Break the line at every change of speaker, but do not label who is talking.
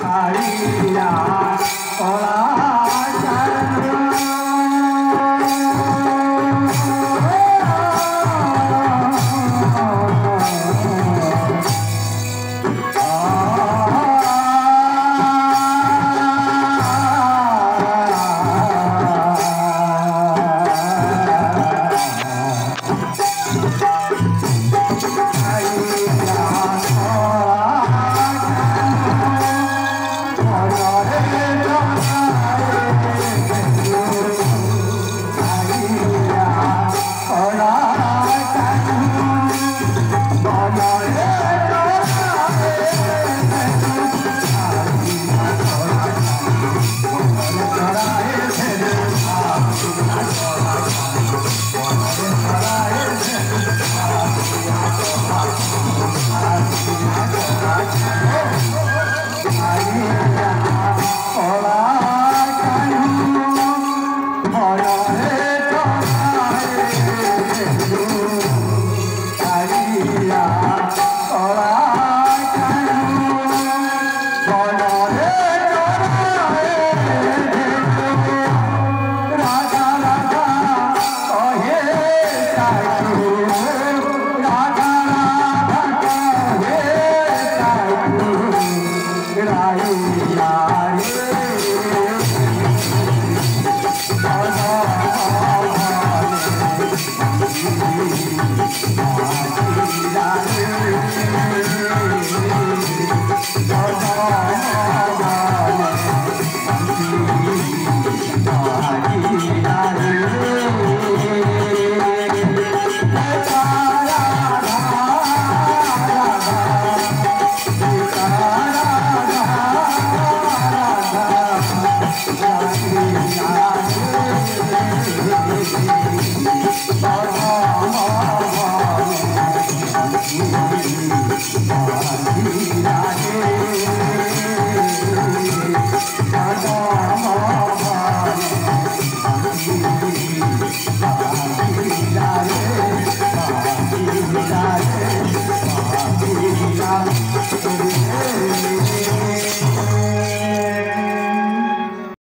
Hare